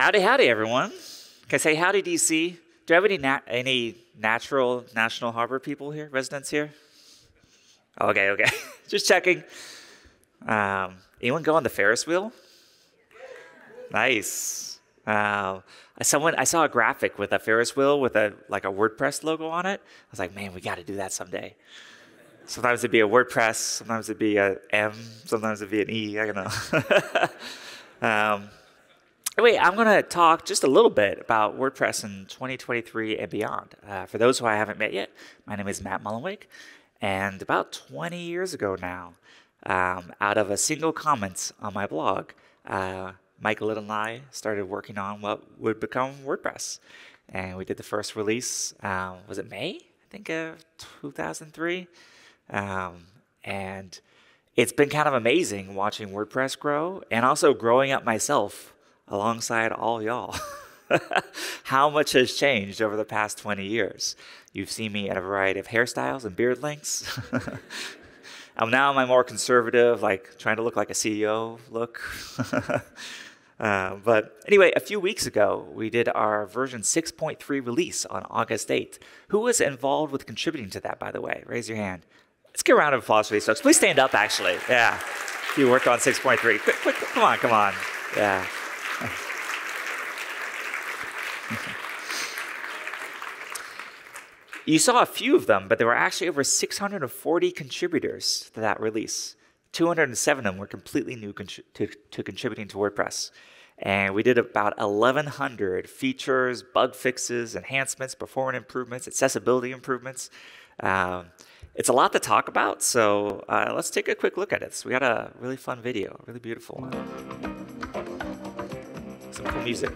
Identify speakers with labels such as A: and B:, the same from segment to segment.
A: Howdy, howdy, everyone. Can I say howdy, DC? Do I have any na- any natural National Harbor people here, residents here? Okay, okay. Just checking. Um, anyone go on the Ferris wheel? Nice. Uh, someone I saw a graphic with a Ferris wheel with a like a WordPress logo on it. I was like, man, we got to do that someday. Sometimes it'd be a WordPress, sometimes it'd be a M, sometimes it'd be an E. I don't know. um, anyway, I'm going to talk just a little bit about WordPress in 2023 and beyond. Uh, for those who I haven't met yet, my name is Matt Mullenweg, and about 20 years ago now, um, out of a single comment on my blog, uh, Mike Little and I started working on what would become WordPress. And we did the first release, um, was it May? I think of 2003. Um, and it's been kind of amazing watching WordPress grow and also growing up myself alongside all y'all. How much has changed over the past 20 years? You've seen me in a variety of hairstyles and beard lengths. I'm now my more conservative, like trying to look like a CEO look. uh, but anyway, a few weeks ago, we did our version 6.3 release on August 8th. Who was involved with contributing to that, by the way? Raise your hand. Let's get a round of applause for these folks. Please stand up, actually. Yeah. You worked on 6.3. Quick, quick, come on, come on. Yeah. You saw a few of them, but there were actually over 640 contributors to that release. 207 of them were completely new to, to contributing to WordPress. And we did about 1,100 features, bug fixes, enhancements, performance improvements, accessibility improvements. Um, it's a lot to talk about, so uh, let's take a quick look at it. So we got a really fun video, really beautiful one. Music.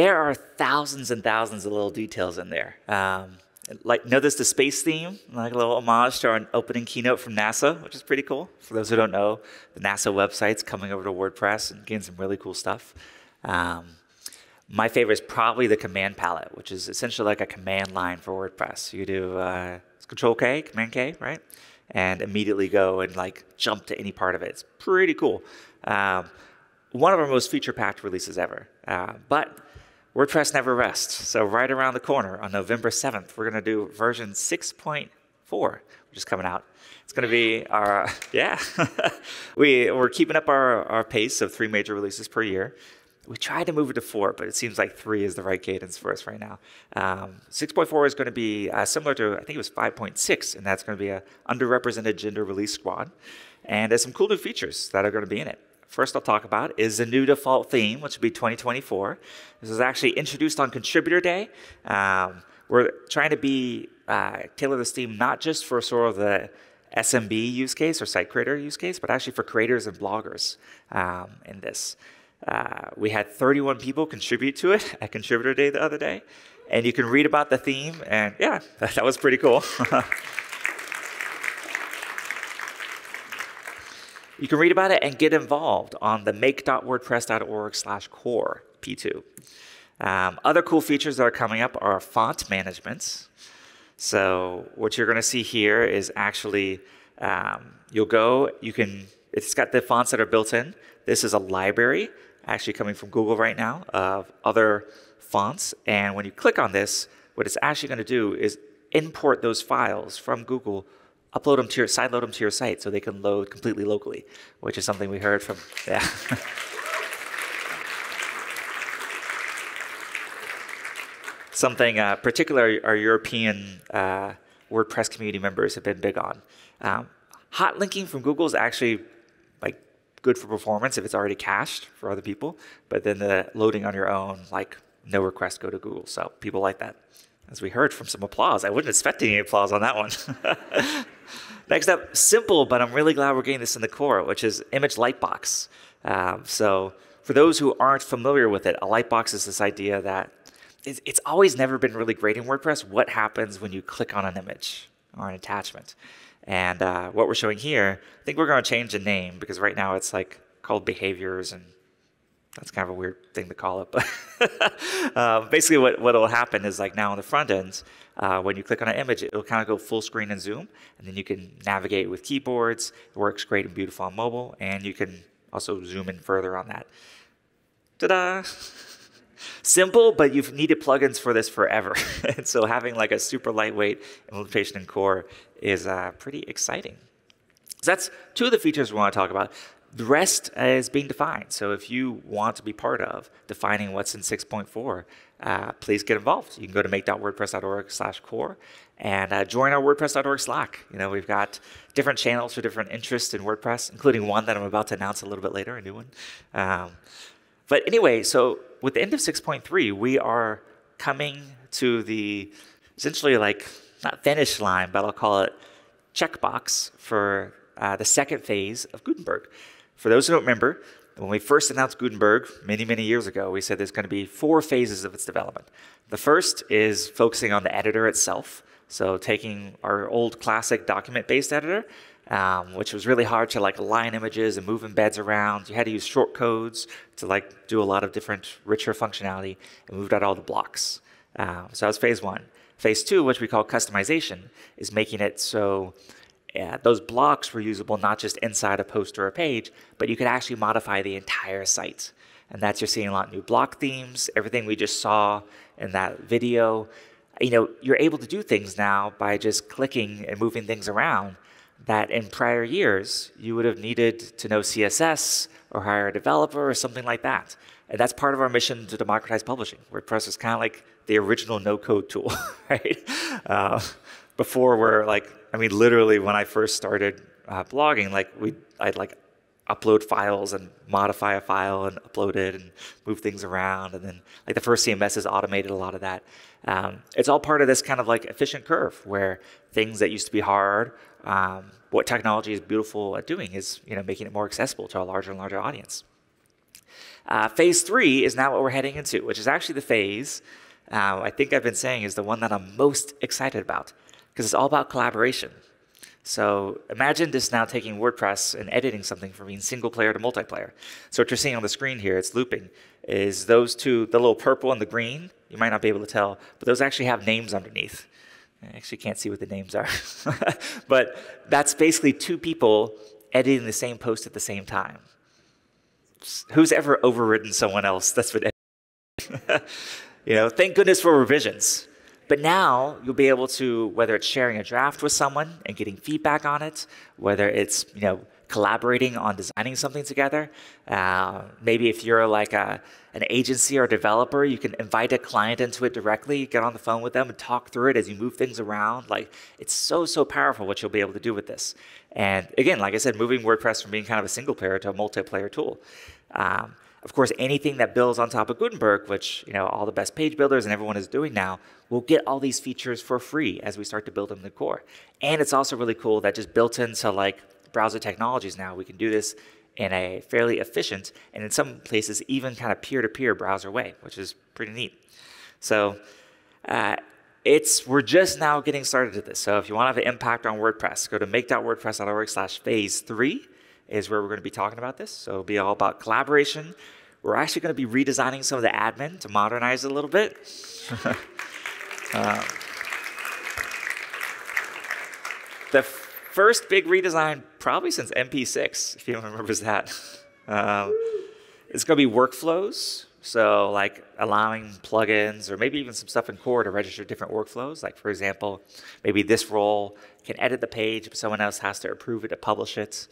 A: There are thousands and thousands of little details in there. Um, like notice the space theme, like a little homage to our opening keynote from NASA, which is pretty cool. For those who don't know, the NASA website's coming over to WordPress and getting some really cool stuff. Um, my favorite is probably the command palette, which is essentially like a command line for WordPress. You do uh, Control K, Command K, right, and immediately go and like jump to any part of it. It's pretty cool. Um, one of our most feature-packed releases ever, uh, but WordPress never rests. So right around the corner on November 7th, we're going to do version 6.4, which is coming out. It's going to be our, yeah, we, we're keeping up our, our pace of three major releases per year. We tried to move it to four, but it seems like three is the right cadence for us right now. Um, 6.4 is going to be uh, similar to, I think it was 5.6, and that's going to be an underrepresented gender release squad. And there's some cool new features that are going to be in it. First, I'll talk about is the new default theme, which will be 2024. This was actually introduced on Contributor Day. Um, we're trying to be uh, tailor this theme not just for sort of the SMB use case or site creator use case, but actually for creators and bloggers um, in this. Uh, we had 31 people contribute to it at Contributor Day the other day, and you can read about the theme, and yeah, that, that was pretty cool. you can read about it and get involved on the make.wordpress.org slash core P2. Um, other cool features that are coming up are font management. So what you're going to see here is actually um, you'll go, you can, it's got the fonts that are built in. This is a library actually coming from Google right now of other fonts. And when you click on this, what it's actually going to do is import those files from Google, upload them to your, sideload them to your site so they can load completely locally, which is something we heard from, yeah. something uh, particular our European uh, WordPress community members have been big on. Um, hot linking from Google is actually like good for performance if it's already cached for other people, but then the loading on your own, like no request go to Google. So people like that. As we heard from some applause, I wasn't expecting any applause on that one. Next up, simple, but I'm really glad we're getting this in the core, which is image lightbox. Um, so for those who aren't familiar with it, a lightbox is this idea that it's, it's always never been really great in WordPress what happens when you click on an image or an attachment. And uh, what we're showing here, I think we're going to change the name because right now it's like called behaviors and that's kind of a weird thing to call it. But uh, basically, what what will happen is like now on the front end, uh, when you click on an image, it'll kind of go full screen and zoom, and then you can navigate with keyboards. It works great and beautiful on mobile, and you can also zoom in further on that. Ta-da! Simple, but you've needed plugins for this forever. and so having like a super lightweight implementation in core is uh, pretty exciting. So that's two of the features we want to talk about. The rest is being defined. So if you want to be part of defining what's in 6.4, uh, please get involved. You can go to make.wordpress.org slash core and uh, join our WordPress.org Slack. You know, we've got different channels for different interests in WordPress, including one that I'm about to announce a little bit later, a new one. Um, but anyway, so with the end of 6.3, we are coming to the essentially like not finish line, but I'll call it checkbox for uh, the second phase of Gutenberg. For those who don't remember, when we first announced Gutenberg many, many years ago, we said there's going to be four phases of its development. The first is focusing on the editor itself. So taking our old classic document-based editor um, which was really hard to like align images and move embeds around. You had to use short codes to like do a lot of different richer functionality and moved out all the blocks. Um, so that was phase one. Phase two, which we call customization, is making it so yeah, those blocks were usable not just inside a post or a page, but you could actually modify the entire site. And that's you're seeing a lot of new block themes, everything we just saw in that video. You know, you're able to do things now by just clicking and moving things around that in prior years you would have needed to know CSS or hire a developer or something like that. And that's part of our mission to democratize publishing. WordPress is kind of like the original no-code tool, right? Uh, before we're like, I mean, literally when I first started uh, blogging, like we, I'd like upload files and modify a file and upload it and move things around. And then like the first CMS has automated a lot of that. Um, it's all part of this kind of like efficient curve where things that used to be hard um, what technology is beautiful at doing is you know making it more accessible to a larger and larger audience. Uh, phase three is now what we're heading into, which is actually the phase uh, I think I've been saying is the one that I'm most excited about because it's all about collaboration. So imagine this now taking WordPress and editing something from being single player to multiplayer. So what you're seeing on the screen here, it's looping, is those two, the little purple and the green, you might not be able to tell, but those actually have names underneath. I actually can't see what the names are. but that's basically two people editing the same post at the same time. Who's ever overridden someone else? That's what. you know, thank goodness for revisions. But now you'll be able to, whether it's sharing a draft with someone and getting feedback on it, whether it's you know collaborating on designing something together. Uh, maybe if you're like a, an agency or developer, you can invite a client into it directly, get on the phone with them and talk through it as you move things around. Like it's so, so powerful what you'll be able to do with this. And again, like I said, moving WordPress from being kind of a single player to a multiplayer tool. Um, of course, anything that builds on top of Gutenberg, which you know all the best page builders and everyone is doing now, will get all these features for free as we start to build them in the core. And it's also really cool that just built into like browser technologies now, we can do this in a fairly efficient and in some places even kind of peer-to-peer browser way, which is pretty neat. So uh, it's we're just now getting started at this. So if you want to have an impact on WordPress, go to make.wordpress.org slash phase three is where we're going to be talking about this. So it'll be all about collaboration. We're actually going to be redesigning some of the admin to modernize it a little bit. um, the first big redesign, probably since MP6, if anyone remembers that. Um, it's going to be workflows. So, like allowing plugins or maybe even some stuff in core to register different workflows. Like, for example, maybe this role can edit the page, but someone else has to approve it to publish it.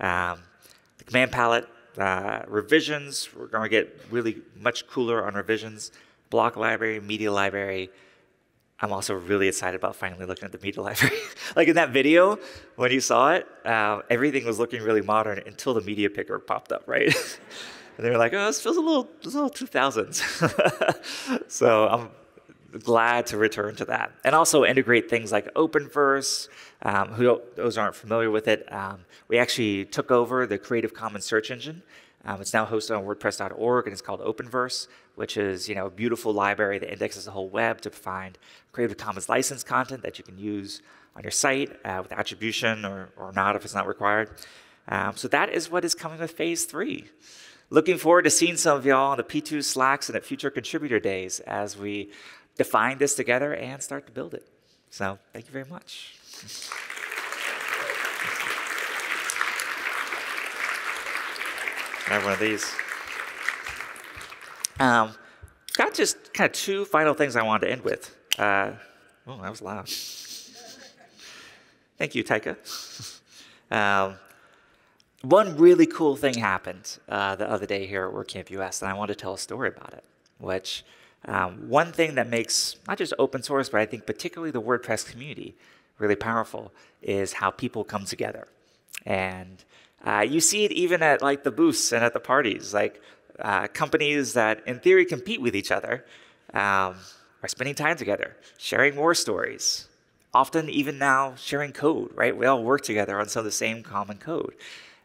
A: Um, the command palette uh, revisions, we're going to get really much cooler on revisions. Block library, media library. I'm also really excited about finally looking at the media library. like in that video, when you saw it, uh, everything was looking really modern until the media picker popped up, right? and they were like, oh, this feels a little, a little 2000s. so I'm glad to return to that. And also integrate things like Openverse, um, who those aren't familiar with it, um, we actually took over the Creative Commons search engine. Um, it's now hosted on WordPress.org and it's called Openverse, which is you know a beautiful library that indexes the whole web to find Creative Commons licensed content that you can use on your site uh, with attribution or, or not if it's not required. Um, so that is what is coming with Phase Three. Looking forward to seeing some of y'all on the P2 Slacks and at future contributor days as we define this together and start to build it. So thank you very much. I have one of these. Um, got just kind of two final things I wanted to end with. Uh, oh, that was loud. Thank you, Taika. Um, one really cool thing happened uh, the other day here at WordCamp US, and I want to tell a story about it. Which um, one thing that makes not just open source, but I think particularly the WordPress community really powerful is how people come together. And uh, you see it even at like the booths and at the parties. Like uh, companies that in theory compete with each other um, are spending time together, sharing war stories, often even now sharing code, right? We all work together on some of the same common code.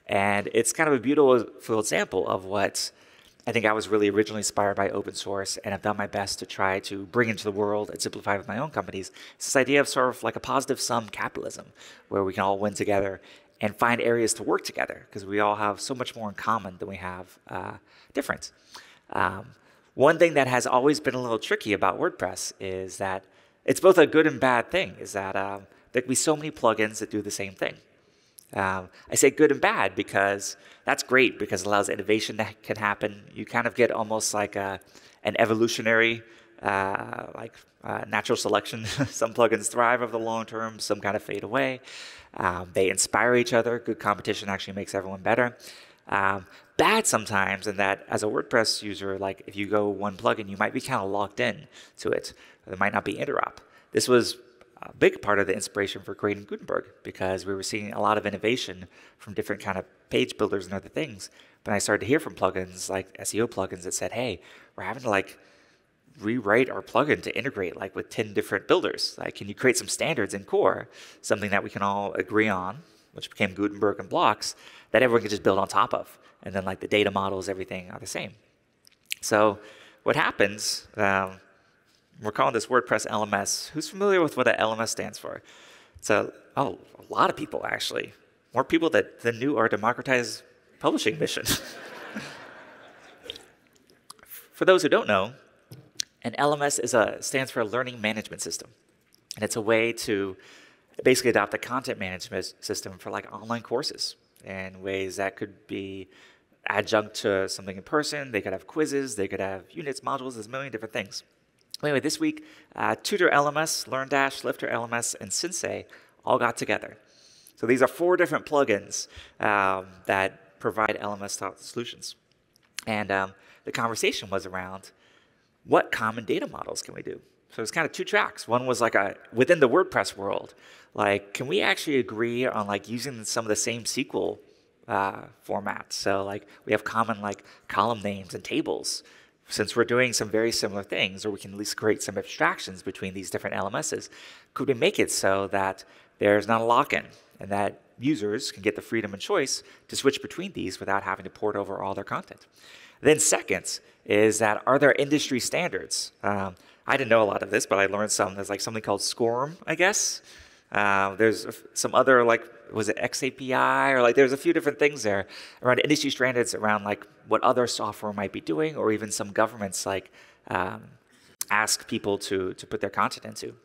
A: And it's kind of a beautiful example of what I think I was really originally inspired by open source and I've done my best to try to bring into the world and simplify with my own companies. It's this idea of sort of like a positive sum capitalism where we can all win together and find areas to work together because we all have so much more in common than we have uh, difference. Um, one thing that has always been a little tricky about WordPress is that it's both a good and bad thing, is that um, there can be so many plugins that do the same thing. Um, I say good and bad because that's great because it allows innovation that can happen. You kind of get almost like a, an evolutionary, uh, like uh, natural selection. some plugins thrive over the long term, some kind of fade away. Um, they inspire each other. Good competition actually makes everyone better. Um, bad sometimes in that as a WordPress user, like if you go one plugin, you might be kind of locked in to it. There might not be interop. This was a big part of the inspiration for creating Gutenberg because we were seeing a lot of innovation from different kind of page builders and other things. But I started to hear from plugins like SEO plugins that said, "Hey, we're having to like rewrite our plugin to integrate like with 10 different builders. Like, can you create some standards in core, something that we can all agree on, which became Gutenberg and blocks that everyone can just build on top of. And then like the data models, everything are the same. So what happens, um, we're calling this WordPress LMS. Who's familiar with what an LMS stands for? It's a, oh, a lot of people actually. More people that, than knew our democratized publishing mission. for those who don't know, an LMS is a, stands for a learning management system. And it's a way to basically adopt a content management system for like online courses in ways that could be adjunct to something in person. They could have quizzes, they could have units, modules, there's a million different things. Anyway, this week, uh, Tutor LMS, LearnDash, Lifter LMS, and Sensei all got together. So So these are four different plugins um, that provide LMS solutions. And um, the conversation was around what common data models can we do? So it's kind of two tracks. One was like a within the WordPress world, like can we actually agree on like using some of the same SQL uh, formats? So like we have common like column names and tables. Since we're doing some very similar things, or we can at least create some abstractions between these different LMSs, could we make it so that there's not a lock-in and that users can get the freedom and choice to switch between these without having to port over all their content? Then second is that are there industry standards? Um, I didn't know a lot of this, but I learned some. There's like something called SCORM, I guess. Uh, there's some other like was it XAPI or like there's a few different things there around industry standards around like what other software might be doing, or even some governments like um, ask people to to put their content into.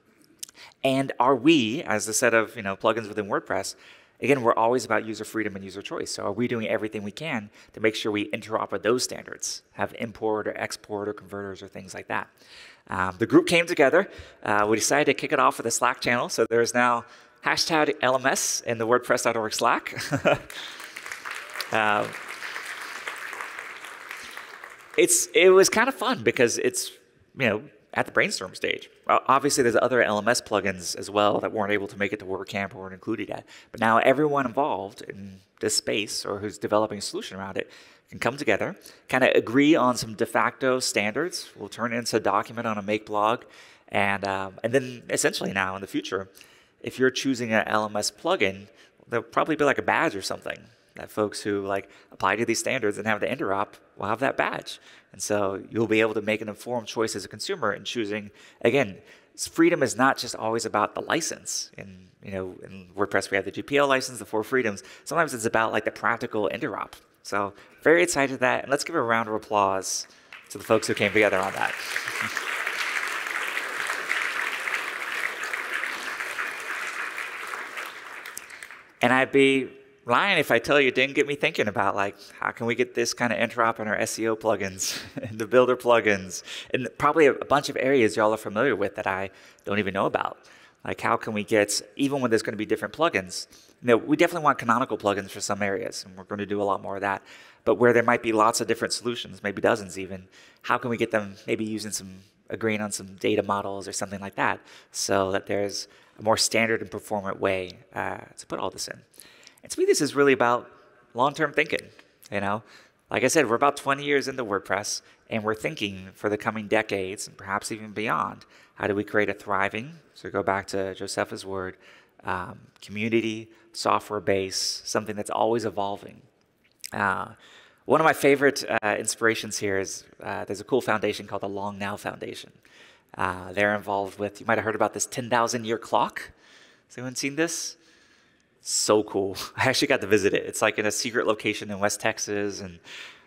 A: And are we, as a set of you know plugins within WordPress, again, we're always about user freedom and user choice. So are we doing everything we can to make sure we interop with those standards, have import or export or converters or things like that? Um, the group came together. Uh, we decided to kick it off with a Slack channel. So there's now hashtag LMS in the WordPress.org Slack. um, it's it was kind of fun because it's you know at the brainstorm stage. Obviously, there's other LMS plugins as well that weren't able to make it to WordCamp or weren't included yet. But now everyone involved in this space or who's developing a solution around it can come together, kind of agree on some de facto standards. We'll turn it into a document on a make blog. And, um, and then essentially now in the future, if you're choosing an LMS plugin, there'll probably be like a badge or something that folks who like apply to these standards and have the interop will have that badge. And so you'll be able to make an informed choice as a consumer in choosing, again, freedom is not just always about the license. In you know, in WordPress we have the GPL license, the four freedoms. Sometimes it's about like the practical interop. So very excited that. And let's give a round of applause to the folks who came together on that. and I'd be lying if I tell you it didn't get me thinking about like how can we get this kind of interop in our SEO plugins and the builder plugins and probably a, bunch of areas y'all are familiar with that I don't even know about. Like how can we get even when there's going to be different plugins? You know, we definitely want canonical plugins for some areas, and we're going to do a lot more of that. But where there might be lots of different solutions, maybe dozens even, how can we get them maybe using some agreeing on some data models or something like that, so that there's a more standard and performant way uh, to put all this in. And to me, this is really about long-term thinking. You know, like I said, we're about 20 years into WordPress, and we're thinking for the coming decades and perhaps even beyond. How do we create a thriving? So go back to Josepha's word, um, community, software base, something that's always evolving. Uh, one of my favorite uh, inspirations here is uh, there's a cool foundation called the Long Now Foundation. Uh, they're involved with, you might have heard about this 10,000 year clock. Has anyone seen this? So cool. I actually got to visit it. It's like in a secret location in West Texas, and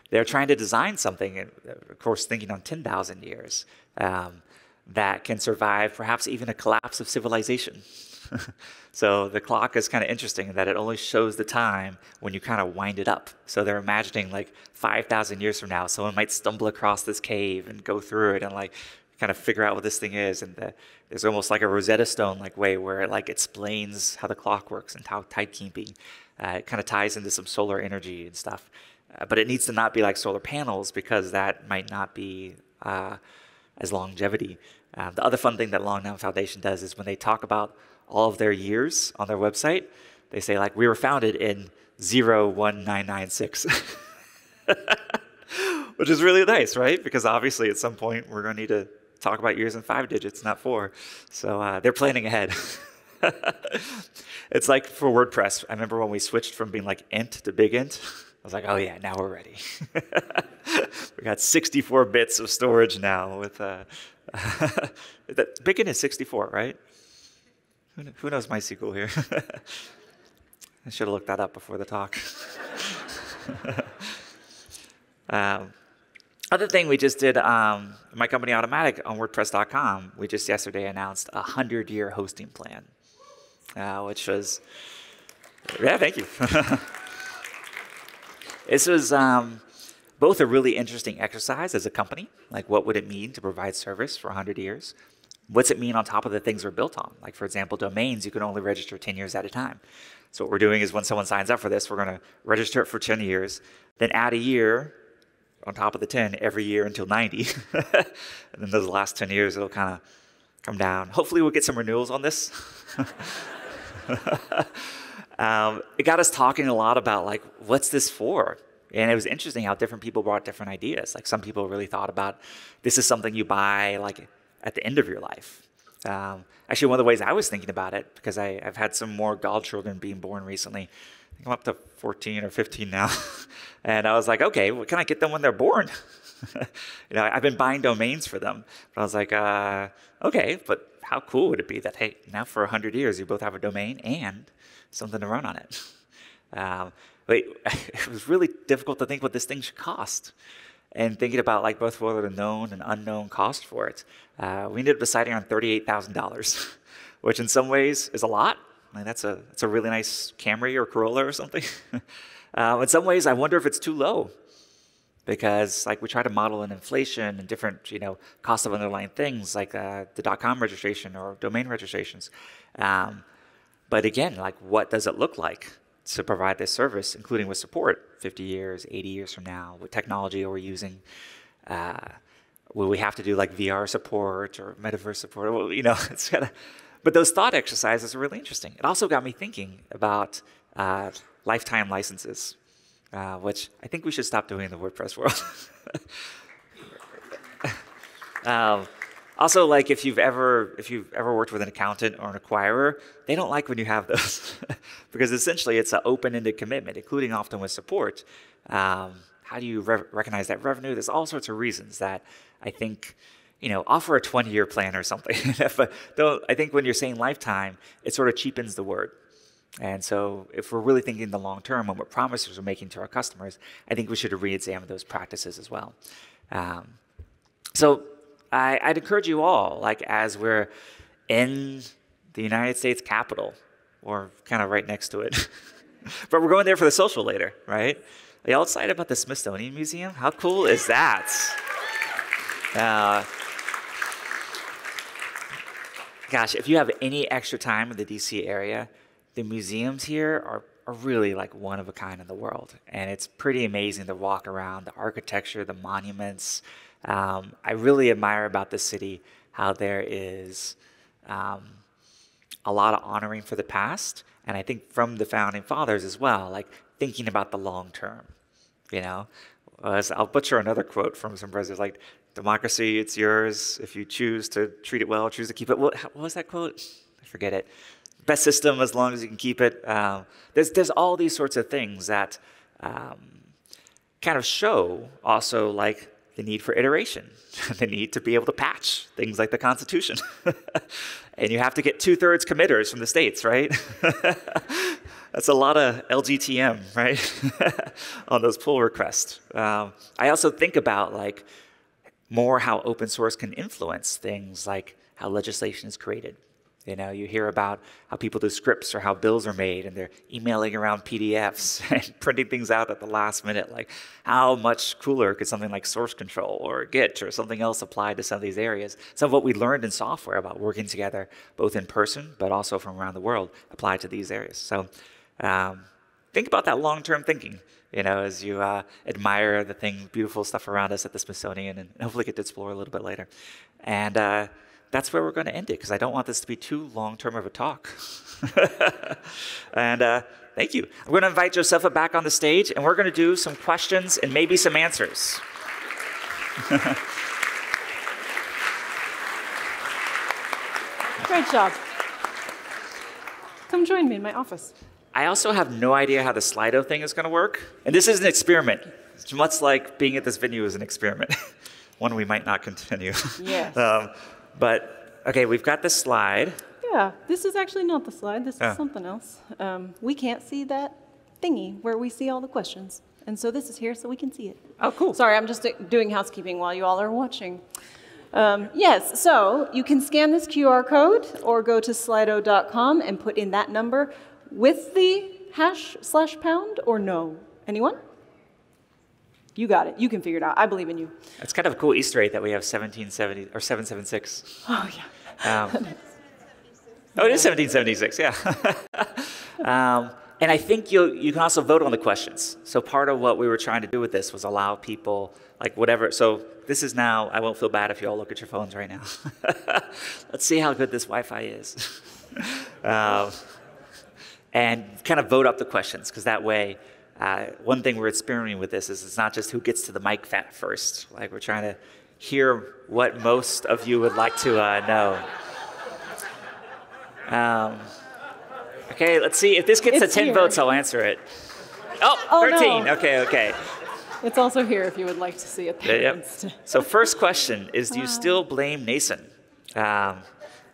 A: they're trying to design something, of course, thinking on 10,000 years, um, that can survive perhaps even a collapse of civilization. so the clock is kind of interesting in that it only shows the time when you kind of wind it up. So they're imagining like 5,000 years from now, someone might stumble across this cave and go through it and like kind of figure out what this thing is. And the, there's almost like a Rosetta Stone like way where it like explains how the clock works and how timekeeping. Uh, it kind of ties into some solar energy and stuff. Uh, but it needs to not be like solar panels because that might not be uh, as longevity. Uh, the other fun thing that Long Now Foundation does is when they talk about all of their years on their website, they say like we were founded in 01996. Which is really nice, right? Because obviously at some point we're going to need to talk about years in five digits, not four. So uh, they're planning ahead. it's like for WordPress. I remember when we switched from being like int to big int. I was like, oh yeah, now we're ready. we got 64 bits of storage now with uh, big int is 64, right? Who, who knows MySQL here? I should have looked that up before the talk. um, other thing we just did, um, my company Automattic on WordPress.com, we just yesterday announced a 100 year hosting plan, uh, which was, yeah, thank you. this was um, both a really interesting exercise as a company, like what would it mean to provide service for 100 years, what's it mean on top of the things we're built on? Like, for example, domains, you can only register 10 years at a time. So, what we're doing is when someone signs up for this, we're going to register it for 10 years, then add a year on top of the 10 every year until 90. and then those last 10 years, it'll kind of come down. Hopefully, we'll get some renewals on this. um, it got us talking a lot about, like, what's this for? And it was interesting how different people brought different ideas. Like some people really thought about this is something you buy like at the end of your life. Um, actually, one of the ways I was thinking about it, because I, have had some more godchildren being born recently. Think I'm up to 14 or 15 now. and I was like, okay, well, can I get them when they're born? you know, I've been buying domains for them. But I was like, uh, okay, but how cool would it be that, hey, now for 100 years, you both have a domain and something to run on it? Um, but it was really difficult to think what this thing should cost and thinking about like both what the known and unknown cost for it, uh, we ended up deciding on thirty-eight thousand dollars, which in some ways is a lot. Mean, that's a that's a really nice Camry or Corolla or something. um, in some ways, I wonder if it's too low, because like we try to model in inflation and different you know cost of underlying things like uh, the .com registration or domain registrations. Um, but again, like what does it look like? to provide this service, including with support 50 years, 80 years from now, with technology are we're using. Uh, will we have to do like VR support or metaverse support? Well, you know, it's kind of. But those thought exercises are really interesting. It also got me thinking about uh, lifetime licenses, uh, which I think we should stop doing in the WordPress world. um, also, like if you've ever if you've ever worked with an accountant or an acquirer, they don't like when you have those because essentially it's an open-ended commitment, including often with support. Um, how do you re- recognize that revenue? There's all sorts of reasons that I think you know offer a 20-year plan or something. but I think when you're saying lifetime, it sort of cheapens the word. And so, if we're really thinking the long term and what promises we're making to our customers, I think we should re-examine those practices as well. Um, so I, would encourage you all, like as we're in the United States Capitol, or kind of right next to it, but we're going there for the social later, right? Are y'all excited about the Smithsonian Museum? How cool is that? Uh, gosh, if you have any extra time in the DC area, the museums here are, are really like one of a kind in the world. And it's pretty amazing to walk around the architecture, the monuments, um, I really admire about the city how there is um, a lot of honoring for the past, and I think from the founding fathers as well, like thinking about the long term. You know, As I'll butcher another quote from some presidents like, "Democracy, it's yours if you choose to treat it well, choose to keep it." What, what was that quote? I forget it. Best system as long as you can keep it. Um, there's there's all these sorts of things that um, kind of show also like the need for iteration, the need to be able to patch things like the Constitution. and you have to get two thirds committers from the states, right? That's a lot of LGTM, right? On those pull requests. Um, I also think about like more how open source can influence things like how legislation is created. You know, you hear about how people do scripts or how bills are made and they're emailing around PDFs and printing things out at the last minute. Like, how much cooler could something like source control or Git or something else apply to some of these areas? Some of what we learned in software about working together, both in person but also from around the world, apply to these areas. So, um, think about that long term thinking, you know, as you uh, admire the thing, beautiful stuff around us at the Smithsonian and hopefully get to explore a little bit later. And, uh, that's where we're going to end it because I don't want this to be too long term of a talk. and uh, thank you. I'm going to invite Josepha back on the stage and we're going to do some questions and maybe some answers.
B: Great job. Come join me in my office.
A: I also have no idea how the Slido thing is going to work. And this is an experiment. It's much like being at this venue is an experiment, one we might not continue.
B: Yes. um,
A: but okay, we've got the slide.
B: Yeah, this is actually not the slide. This is oh. something else. Um, we can't see that thingy where we see all the questions. And so this is here so we can see it.
A: Oh, cool.
B: Sorry, I'm just doing housekeeping while you all are watching. Um, yes, so you can scan this QR code or go to slido.com and put in that number with the hash slash pound or no? Anyone? You got it. You can figure it out. I believe in you.
A: It's kind of a cool Easter egg that we have 1770 or 776.
B: Oh, yeah.
A: Um, oh, it is 1776, yeah. um, and I think you you can also vote on the questions. So part of what we were trying to do with this was allow people, like whatever. So this is now, I won't feel bad if you all look at your phones right now. Let's see how good this Wi Fi is. um, and kind of vote up the questions, because that way, uh, one thing we're experimenting with this is it's not just who gets to the mic fat first. Like we're trying to hear what most of you would like to uh, know. Um, okay, let's see. If this gets
B: It's
A: to 10
B: here.
A: votes, I'll answer it. Oh,
B: Oh,
A: 13.
B: no.
A: Okay, okay.
B: It's also here if you would like to see it there
A: Yep. So first question is, do you still blame Nacin? Um,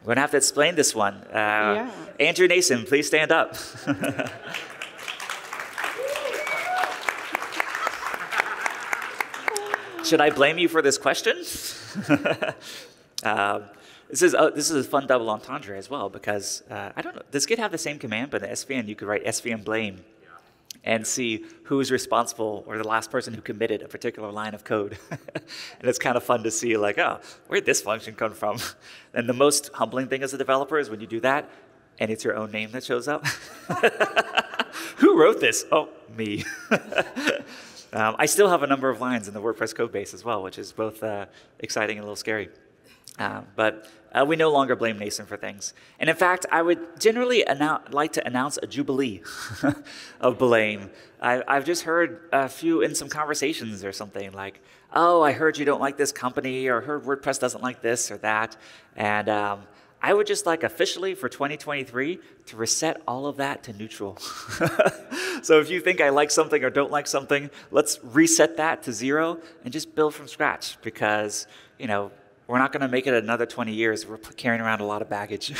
A: we're gonna have to explain this one. Uh,
B: Yeah.
A: Andrew Nacin, please stand up. Should I blame you for this question? um, this is uh, this is a fun double entendre as well because uh, I don't know. Does Git have the same command? But in SVN, you could write SVN blame and see who's responsible or the last person who committed a particular line of code. and it's kind of fun to see, like, oh, where'd this function come from? And the most humbling thing as a developer is when you do that and it's your own name that shows up. who wrote this? Oh, me. um, I still have a number of lines in the WordPress code base as well, which is both uh, exciting and a little scary. Um, but uh, we no longer blame Nacin for things. And in fact, I would generally annou- like to announce a jubilee of blame. I, I've just heard a few in some conversations or something like, oh, I heard you don't like this company, or heard WordPress doesn't like this or that. And um, I would just like officially for 2023 to reset all of that to neutral. so if you think I like something or don't like something, let's reset that to zero and just build from scratch because, you know, we're not going to make it another 20 years. We're carrying around a lot of baggage,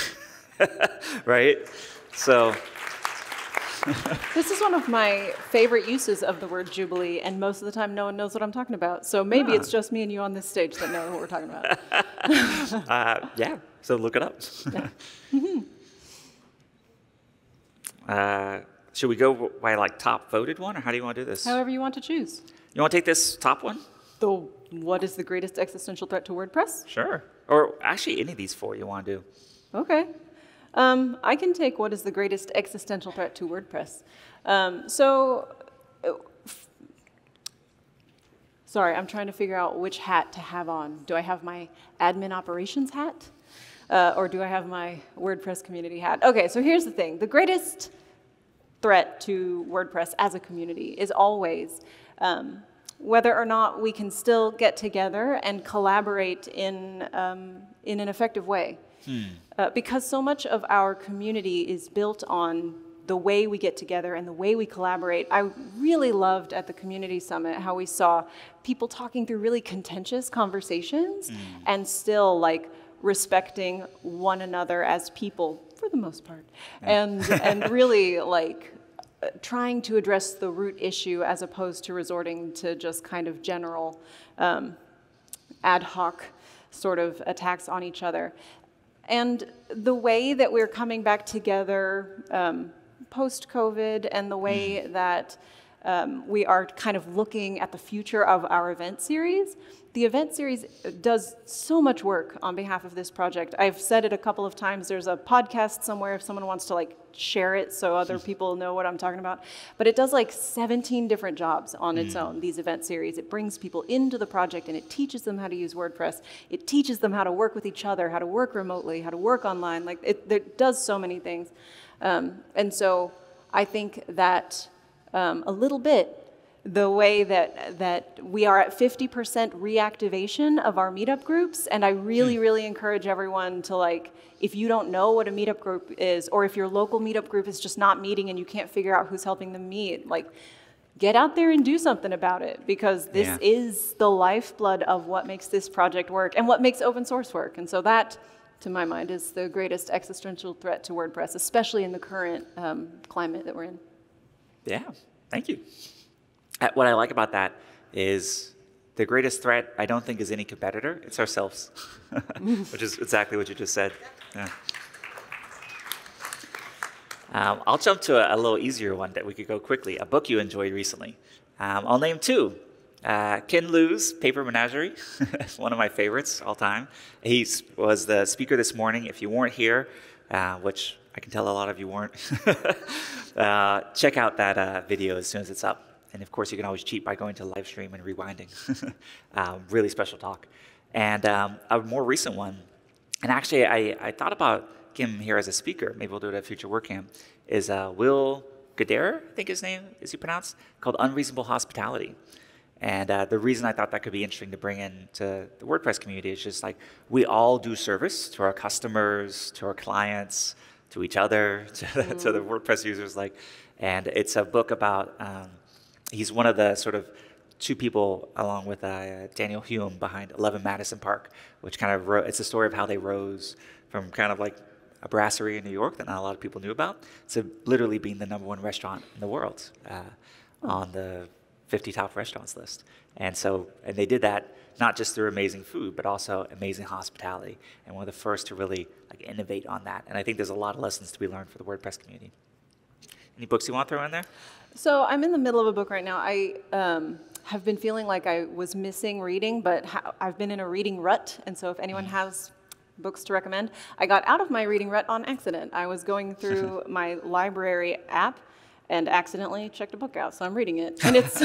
A: right? So,
B: This is one of my favorite uses of the word jubilee, and most of the time no one knows what I'm talking about. So maybe it's just me and you on this stage that know what we're talking about.
A: uh, yeah, so look it up. uh, should we go by like top voted one, or how do you want to do this?
B: However you want to choose.
A: You want to take this top one?
B: The what is the greatest existential threat to WordPress?
A: Sure. Or actually, any of these four you want to do.
B: Okay. Um, I can take what is the greatest existential threat to WordPress. Um, so, uh, sorry, I'm trying to figure out which hat to have on. Do I have my admin operations hat? Uh, or do I have my WordPress community hat? Okay, so here's the thing the greatest threat to WordPress as a community is always um, whether or not we can still get together and collaborate in, um, in an effective way. Uh, because so much of our community is built on the way we get together and the way we collaborate. I really loved at the community summit how we saw people talking through really contentious conversations and still like respecting one another as people for the most part. And and really like trying to address the root issue as opposed to resorting to just kind of general um, ad hoc sort of attacks on each other. And the way that we're coming back together um, post COVID and the way that um, we are kind of looking at the future of our event series. The event series does so much work on behalf of this project. I've said it a couple of times. There's a podcast somewhere if someone wants to like share it so other people know what I'm talking about. But it does like 17 different jobs on its own, these event series. It brings people into the project and it teaches them how to use WordPress. It teaches them how to work with each other, how to work remotely, how to work online. Like it, it does so many things. Um, and so I think that um, a little bit the way that that we are at 50% reactivation of our meetup groups. And i really really encourage everyone to like if you don't know what a meetup group is or if your local meetup group is just not meeting and you can't figure out who's helping them meet like get out there and do something about it. Because this
A: Yeah.
B: is the lifeblood of what makes this project work and what makes open source work. And so that to my mind is the greatest existential threat to wordpress especially in the current um, climate that we're in.
A: Yeah, thank you. What I like about that is the greatest threat, I don't think, is any competitor. It's ourselves, which is exactly what you just said. Yeah. Um, I'll jump to a, a little easier one that we could go quickly. A book you enjoyed recently. Um, I'll name two. Uh, Ken Liu's Paper Menagerie, one of my favorites all time. He was the speaker this morning. If you weren't here, uh, which I can tell a lot of you weren't, uh, check out that uh, video as soon as it's up. And of course, you can always cheat by going to live stream and rewinding. um, really special talk. And um, a more recent one, and actually, I, I thought about him here as a speaker. Maybe we'll do it at a Future WordCamp. Is uh, Will Guidara, I think his name is he pronounced, called Unreasonable Hospitality. And uh, the reason I thought that could be interesting to bring in to the WordPress community is just like we all do service to our customers, to our clients, to each other, to, mm. to the WordPress users. Like, and it's a book about. Um, he's one of the sort of two people, along with uh, Daniel Humm, behind 11 Madison Park, which kind of ro- it's a story of how they rose from kind of like a brasserie in New York that not a lot of people knew about to literally being the number one restaurant in the world uh, oh. on the 50 top restaurants list. And so, and they did that not just through amazing food, but also amazing hospitality. And one of the first to really like innovate on that. And I think there's a lot of lessons to be learned for the WordPress community. Any books you want to throw in there?
B: So I'm in the middle of a book right now. I um, have been feeling like I was missing reading, but ha- I've been in a reading rut. And so if anyone has books to recommend, I got out of my reading rut on accident. I was going through my library app and accidentally checked a book out, so I'm reading it. And it's,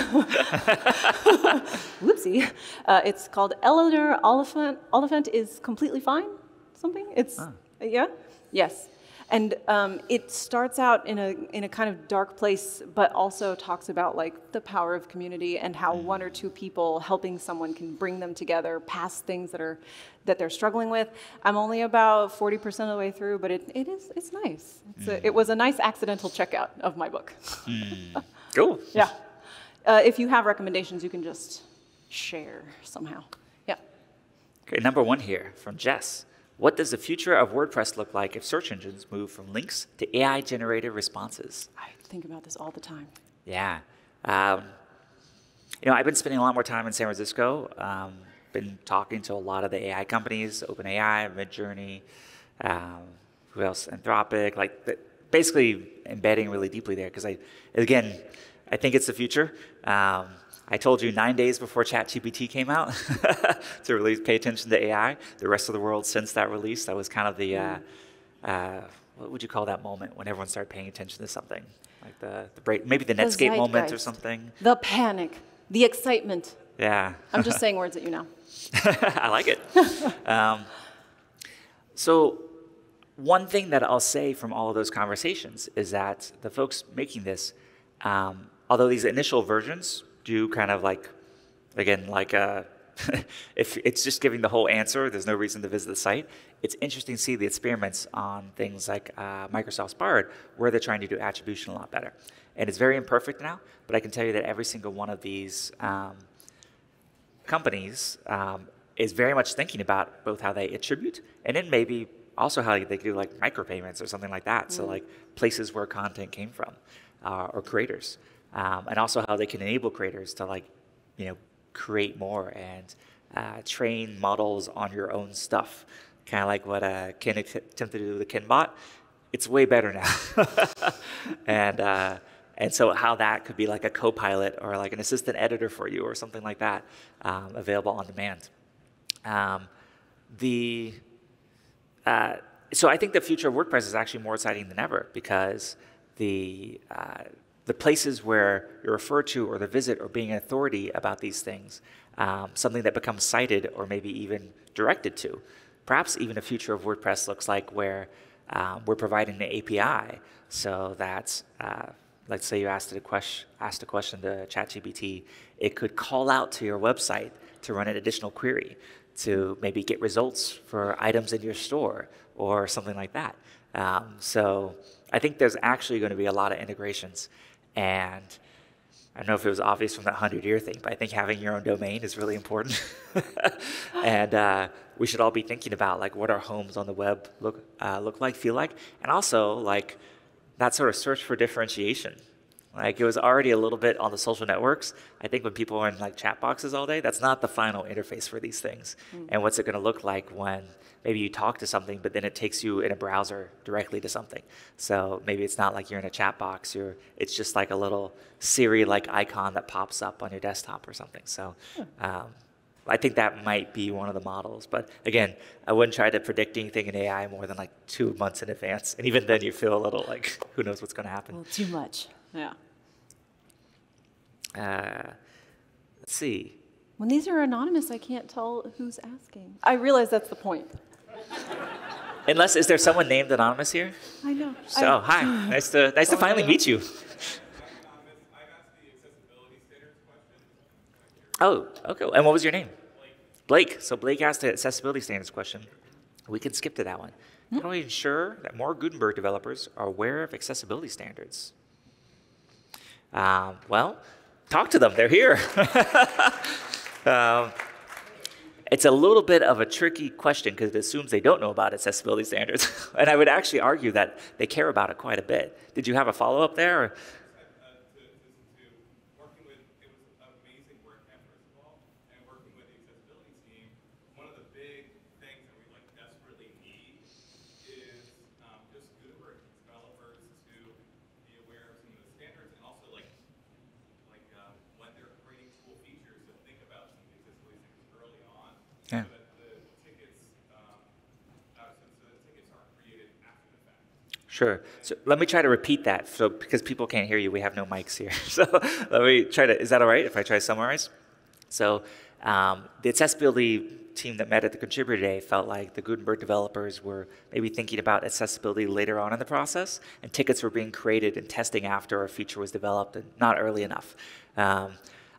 B: whoopsie, uh, it's called Eleanor Oliphant, Oliphant is Completely Fine, something? It's, ah. yeah? Yes. And um, it starts out in a, in a kind of dark place, but also talks about like the power of community and how one or two people helping someone can bring them together past things that are that they're struggling with. I'm only about 40% of the way through, but it, it is it's nice. It's mm. a, it was a nice accidental checkout of my book.
A: mm. Cool.
B: yeah. Uh, if you have recommendations, you can just share somehow. Yeah.
A: Okay, number one here from Jess. What does the future of WordPress look like if search engines move from links to AI generated responses?
B: I think about this all the time.
A: Yeah. Um, you know, I've been spending a lot more time in San Francisco. Um, been talking to a lot of the AI companies, OpenAI, Midjourney, um, who else? Anthropic, like the, basically embedding really deeply there. Because I, again, I think it's the future. Um, I told you nine days before ChatGPT came out to really pay attention to AI. The rest of the world since that release, that was kind of the, uh, uh, what would you call that moment when everyone started paying attention to something? Like the, the break, maybe the, the Netscape zeitgeist. moment or something.
B: The panic, the excitement.
A: Yeah.
B: I'm just saying words that you know.
A: I like it. um, so, one thing that I'll say from all of those conversations is that the folks making this, um, although these initial versions do kind of like, again, like uh, if it's just giving the whole answer, there's no reason to visit the site. It's interesting to see the experiments on things like uh, Microsoft's Bard, where they're trying to do attribution a lot better. And it's very imperfect now, but I can tell you that every single one of these um, companies um, is very much thinking about both how they attribute and then maybe also how they do like micropayments or something like that. Mm. So like places where content came from uh, or creators um, and also how they can enable creators to like, you know, create more and uh, train models on your own stuff. Kind of like what uh, Ken attempted to do with the KenBot. It's way better now. and, uh, and so how that could be like a co-pilot or like an assistant editor for you or something like that um, available on demand. Um, the, uh, so I think the future of WordPress is actually more exciting than ever because the, uh, the places where you're referred to or the visit or being an authority about these things, um, something that becomes cited or maybe even directed to. Perhaps even a future of WordPress looks like where um, we're providing an API so that, uh, let's say you asked a, question, asked a question to ChatGPT, it could call out to your website to run an additional query to maybe get results for items in your store or something like that. Um, so I think there's actually going to be a lot of integrations. And I don't know if it was obvious from that 100 year thing, but I think having your own domain is really important. and uh, we should all be thinking about like what our homes on the web look, uh, look like, feel like, and also like that sort of search for differentiation. Like it was already a little bit on the social networks. I think when people are in like chat boxes all day, that's not the final interface for these things. Mm. And what's it going to look like when maybe you talk to something, but then it takes you in a browser directly to something. So maybe it's not like you're in a chat box. You're it's just like a little Siri-like icon that pops up on your desktop or something. So. Um, I think that might be one of the models. But again, I wouldn't try to predict anything in AI more than like two months in advance. And even then, you feel a little like, who knows what's going to happen.
B: Well, too much. Yeah.
A: Uh, let's see.
B: When these are anonymous, I can't tell who's asking. I realize that's the point.
A: Unless, is there someone named anonymous here?
B: I know.
A: So,
B: I,
A: hi. nice to nice to finally meet you. I've asked the accessibility standards question. Oh, okay. And what was your name? Blake. So Blake asked the accessibility standards question. We can skip to that one. How do we ensure that more Gutenberg developers are aware of accessibility standards? Um, well, talk to them. They're here. um, it's a little bit of a tricky question because it assumes they don't know about accessibility standards. and I would actually argue that they care about it quite a bit. Did you have a follow up there? Or? Sure. So let me try to repeat that. So because people can't hear you, we have no mics here. So let me try to. Is that all right if I try to summarize? So um, the accessibility team that met at the contributor day felt like the Gutenberg developers were maybe thinking about accessibility later on in the process, and tickets were being created and testing after a feature was developed, and not early enough. Um,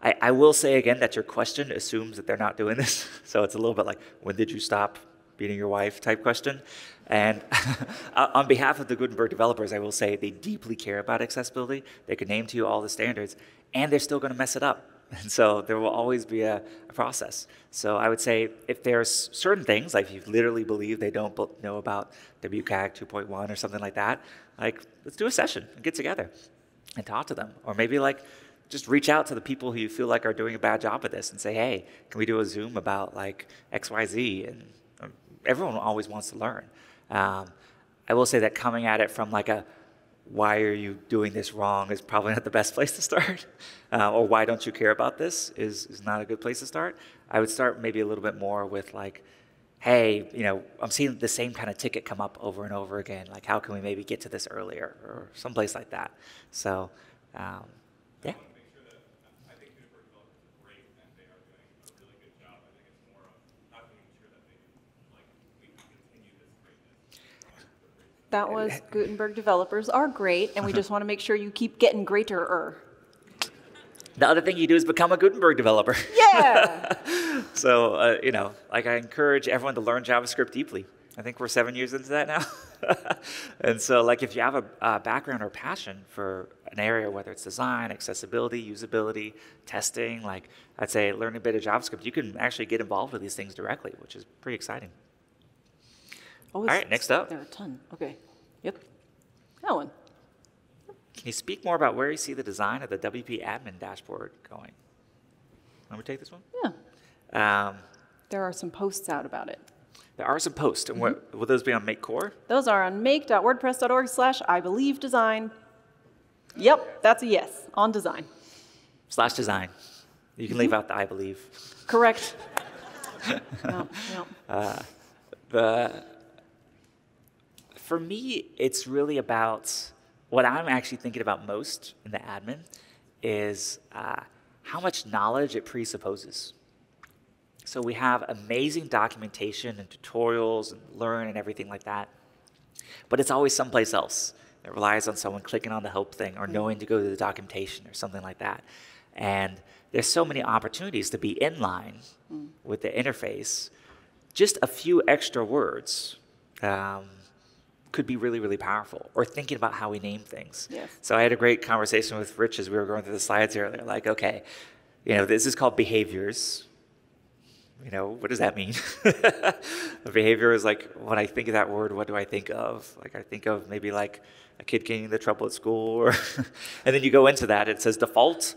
A: I, I will say again that your question assumes that they're not doing this, so it's a little bit like, when did you stop beating your wife type question. And on behalf of the Gutenberg developers, I will say they deeply care about accessibility. They can name to you all the standards, and they're still going to mess it up. And so there will always be a, a, process. So I would say if there's certain things, like if you literally believe they don't know about WCAG 2.1 or something like that, like let's do a session and get together and talk to them. Or maybe like just reach out to the people who you feel like are doing a bad job at this and say, hey, can we do a Zoom about like XYZ? And um, everyone always wants to learn. Um, I will say that coming at it from like a why are you doing this wrong is probably not the best place to start, uh, or why don't you care about this is, is not a good place to start. I would start maybe a little bit more with like, hey, you know, I'm seeing the same kind of ticket come up over and over again. Like, how can we maybe get to this earlier, or someplace like that. So, um, yeah.
B: That was Gutenberg developers are great, and we just want to make sure you keep getting greater.
A: The other thing you do is become a Gutenberg developer.
B: Yeah.
A: so, uh, you know, like I encourage everyone to learn JavaScript deeply. I think we're seven years into that now. and so, like, if you have a, a, background or passion for an area, whether it's design, accessibility, usability, testing, like, I'd say learn a bit of JavaScript, you can actually get involved with these things directly, which is pretty exciting.
B: Oh,
A: All right, next up.
B: There are a ton. Okay. Yep. That one.
A: Can you speak more about where you see the design of the WP admin dashboard going? Let me take this one.
B: Yeah. Um, there are some posts out about it.
A: There are some posts. And what, mm-hmm. will those be on Make Core?
B: Those are on make.wordpress.org slash I believe design. Yep, that's a yes, on design.
A: Slash design. You can mm-hmm. leave out the I believe.
B: Correct. no, no. Uh,
A: the for me, it's really about what I'm actually thinking about most in the admin is uh, how much knowledge it presupposes. So we have amazing documentation and tutorials and learn and everything like that, but it's always someplace else. It relies on someone clicking on the help thing or knowing to go to the documentation or something like that. And there's so many opportunities to be in line mm. with the interface. Just a few extra words um, could be really, really powerful. Or thinking about how we name things.
B: Yes.
A: So I had a great conversation with Rich as we were going through the slides earlier. Like, okay, you know, this is called behaviors. you know, what does that mean? a behavior is like when I think of that word, what do I think of? Like I think of maybe like a kid getting into trouble at school, or and then you go into that. It says default,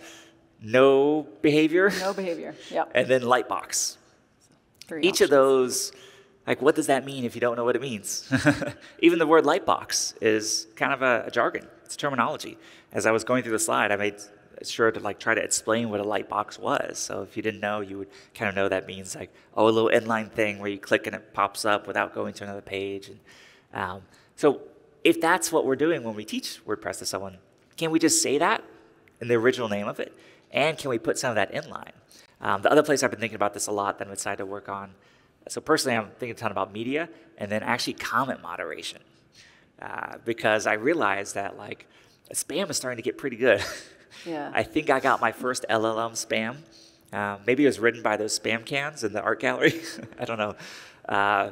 A: no behavior,
B: No behavior. Yep.
A: and then lightbox.
B: Three
A: Each of those, like, what does that mean if you don't know what it means? Even the word lightbox is kind of a, a jargon. It's terminology. As I was going through the slide, I made sure to like try to explain what a lightbox was. So if you didn't know, you would kind of know that means like, oh, a little inline thing where you click and it pops up without going to another page. And um, so if that's what we're doing when we teach WordPress to someone, can we just say that in the original name of it? And can we put some of that inline? Um, the other place I've been thinking about this a lot that I'm excited to work on. So personally, I'm thinking a ton about media and then actually comment moderation uh, because I realized that like spam is starting to get pretty good.
B: Yeah.
A: I think I got my first LLM spam. Uh, maybe it was written by those spam cans in the art gallery. I don't know. Uh,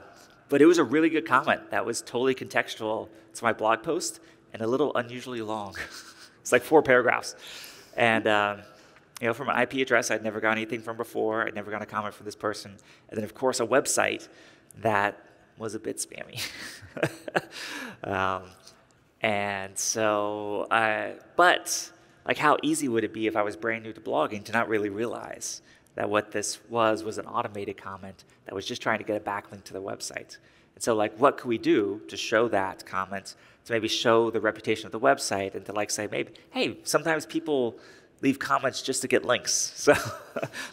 A: but it was a really good comment that was totally contextual to my blog post and a little unusually long. it's like four paragraphs. And, um, you know, from an IP address I'd never got anything from before. I'd never got a comment from this person. And then, of course, a website that was a bit spammy. um, and so, but like, how easy would it be if I was brand new to blogging to not really realize that what this was was an automated comment that was just trying to get a backlink to the website? And so, like, what could we do to show that comment, to maybe show the reputation of the website, and to like say, maybe, hey, sometimes people leave comments just to get links. So,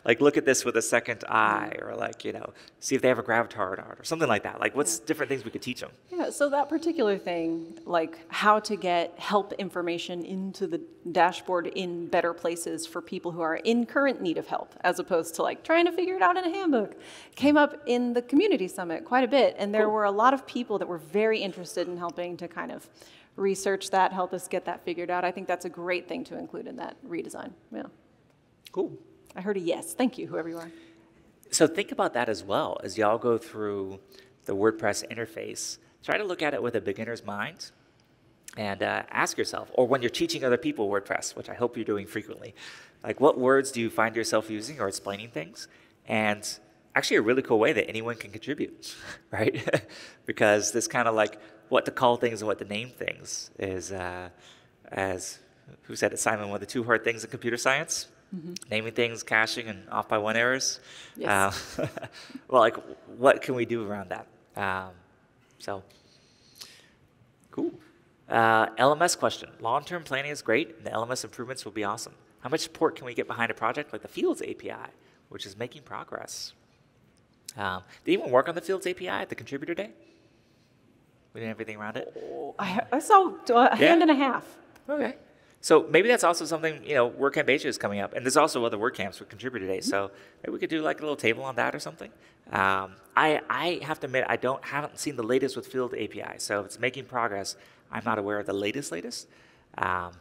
A: like, look at this with a second eye, or like, you know, see if they have a gravatar art, or something like that. Like, what's different things we could teach them?
B: Yeah, so that particular thing, like how to get help information into the dashboard in better places for people who are in current need of help, as opposed to like trying to figure it out in a handbook, came up in the community summit quite a bit. And there were a lot of people that were very interested in helping to kind of research that, help us get that figured out. I think that's a great thing to include in that redesign. Yeah.
A: Cool.
B: I heard a yes. Thank you, whoever you are.
A: So think about that as well as y'all go through the WordPress interface. Try to look at it with a beginner's mind and uh, ask yourself, or when you're teaching other people WordPress, which I hope you're doing frequently, like what words do you find yourself using or explaining things? And actually, a really cool way that anyone can contribute, right? because this kind of like what to call things and what to name things is, uh, as who said it, Simon, one of the two hard things in computer science? Naming things, caching, and off by one errors.
B: Yes.
A: Uh, well, like, what can we do around that? Um, so, cool. Uh, LMS question. Long-term planning is great, and the LMS improvements will be awesome. How much support can we get behind a project like the Fields API, which is making progress? Um, did anyone work on the Fields API at the contributor day? We did everything around it.
B: I, I saw a hand and a half.
A: Okay. So maybe that's also something, you know, WordCamp Asia is coming up. And there's also other WordCamps with contributor days. So maybe we could do like a little table on that or something. Um, I, I have to admit, I don't haven't seen the latest with Field API. So if it's making progress, I'm not aware of the latest, latest. Um,